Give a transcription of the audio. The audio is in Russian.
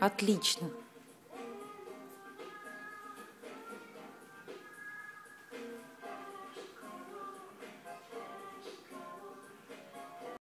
Отлично.